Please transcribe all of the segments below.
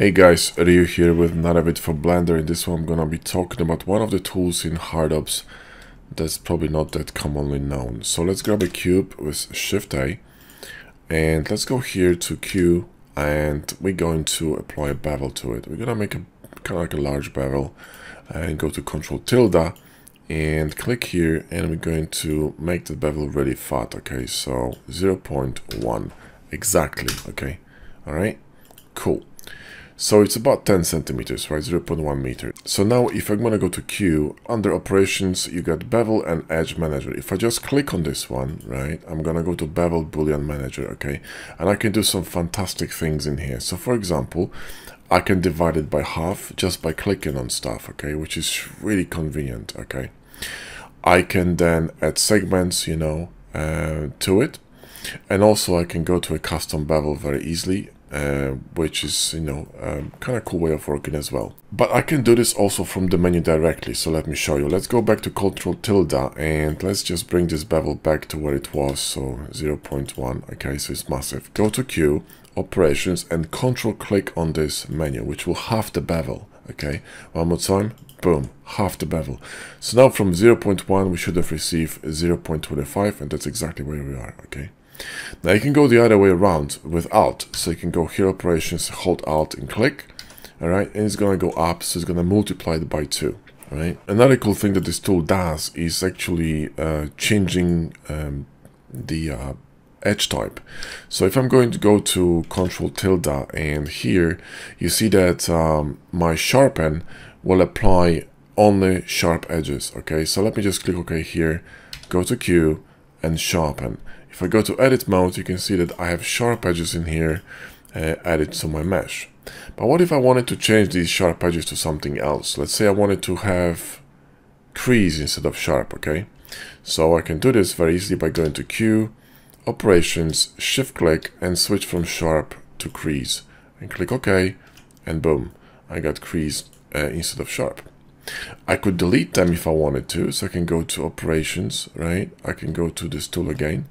Hey guys, Ryuu here with another for Blender. In this one I'm gonna be talking about one of the tools in HardOps that's probably not that commonly known. So let's grab a cube with Shift A and let's go here to Q and we're going to apply a bevel to it. We're gonna make a kind of like a large bevel and go to Control tilde and click here and we're going to make the bevel really fat. Okay, so 0.1 exactly. Okay, all right, cool. So it's about 10 centimeters, right? 0.1 meter. So now if I'm gonna go to Q, under operations, you got bevel and edge manager. If I just click on this one, right, I'm gonna go to bevel boolean manager, okay? And I can do some fantastic things in here. So for example, I can divide it by half just by clicking on stuff, okay? Which is really convenient, okay? I can then add segments, you know, uh, to it. And also I can go to a custom bevel very easily uh, which is, you know, um, kind of cool way of working as well. But I can do this also from the menu directly, so let me show you. Let's go back to Control tilde and let's just bring this bevel back to where it was, so 0.1, okay, so it's massive. Go to Q, Operations, and Control click on this menu, which will halve the bevel, okay? One more time, boom, half the bevel. So now from 0.1 we should have received 0.25 and that's exactly where we are, okay? Now you can go the other way around with Alt. So you can go here operations, hold Alt and click. All right, and it's going to go up, so it's going to multiply it by 2. All right. Another cool thing that this tool does is actually uh, changing um, the uh, edge type. So if I'm going to go to Control tilde and here you see that um, my sharpen will apply only sharp edges. Okay, so let me just click OK here, go to Q and sharpen. If I go to edit mode, you can see that I have sharp edges in here uh, added to my mesh. But what if I wanted to change these sharp edges to something else? Let's say I wanted to have crease instead of sharp, okay? So I can do this very easily by going to Q, Operations, Shift click and switch from sharp to crease. And click OK, and boom, I got crease uh, instead of sharp. I could delete them if I wanted to, so I can go to operations, right? I can go to this tool again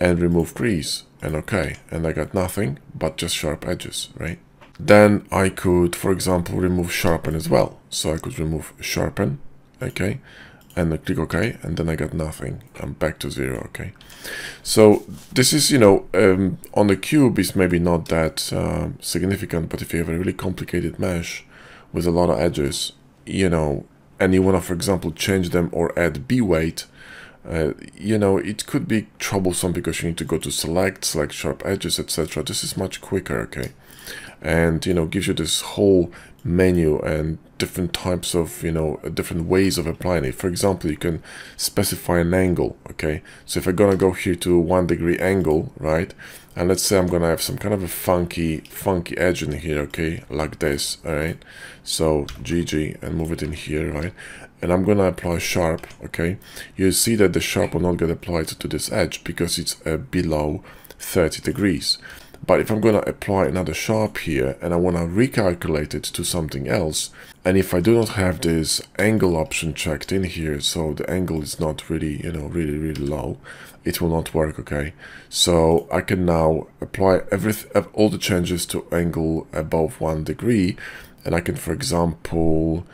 and remove crease and okay and I got nothing but just sharp edges right? Then I could for example remove sharpen as well. So I could remove sharpen okay and I click OK and then I got nothing. I'm back to zero okay? So this is you know um, on the cube is maybe not that uh, significant but if you have a really complicated mesh with a lot of edges you know and you want to for example change them or add B weight uh, you know, it could be troublesome because you need to go to select, select sharp edges, etc. This is much quicker, okay? And, you know, gives you this whole menu and different types of, you know, different ways of applying it. For example, you can specify an angle, okay? So if I'm gonna go here to one degree angle, right? And let's say I'm gonna have some kind of a funky, funky edge in here, okay? Like this, all right? So GG and move it in here, right? And I'm gonna apply sharp, okay? You see that the sharp will not get applied to this edge because it's uh, below 30 degrees. But if I'm going to apply another sharp here and I want to recalculate it to something else, and if I do not have this angle option checked in here, so the angle is not really, you know, really, really low, it will not work, okay? So I can now apply everything, all the changes to angle above one degree, and I can, for example,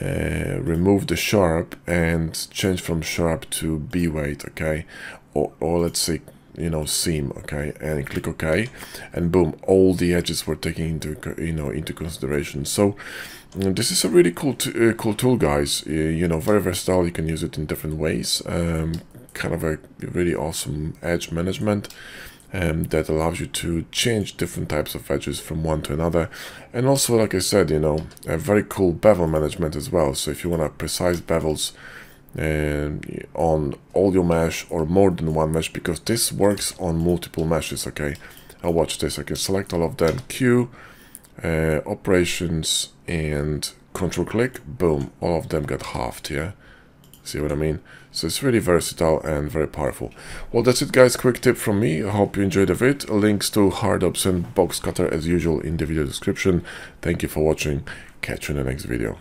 uh, remove the sharp and change from sharp to B weight, okay? Or, or let's say you know seam okay and click ok and boom all the edges were taken into you know into consideration. So this is a really cool uh, cool tool guys. Uh, you know very versatile. You can use it in different ways. Um, kind of a really awesome edge management um, that allows you to change different types of edges from one to another. And also like I said you know a very cool bevel management as well. So if you want to precise bevels on all your mesh or more than one mesh because this works on multiple meshes okay? I'll watch this. I can select all of them. Q uh, operations and control click. Boom. All of them get halved yeah? See what I mean? So it's really versatile and very powerful. Well that's it guys. Quick tip from me. I hope you enjoyed the vid links to HardOps and Boxcutter as usual in the video description. Thank you for watching. Catch you in the next video